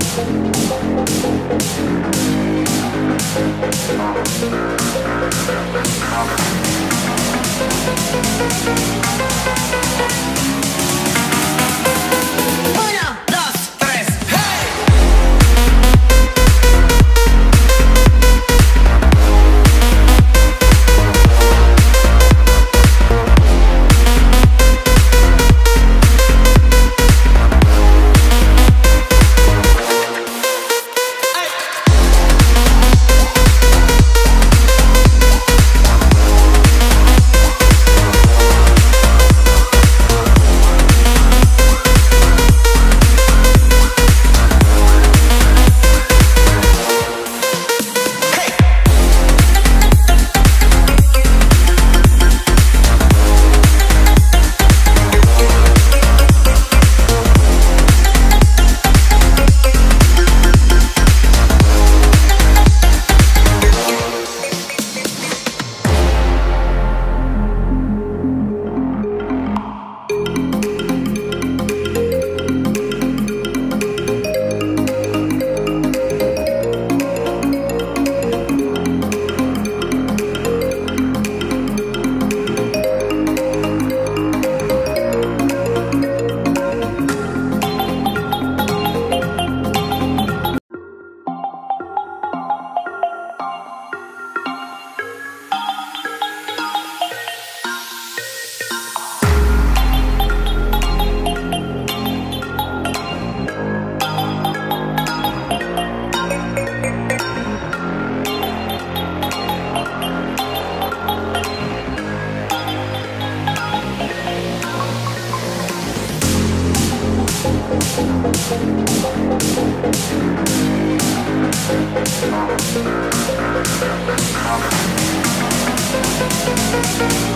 Thank Thank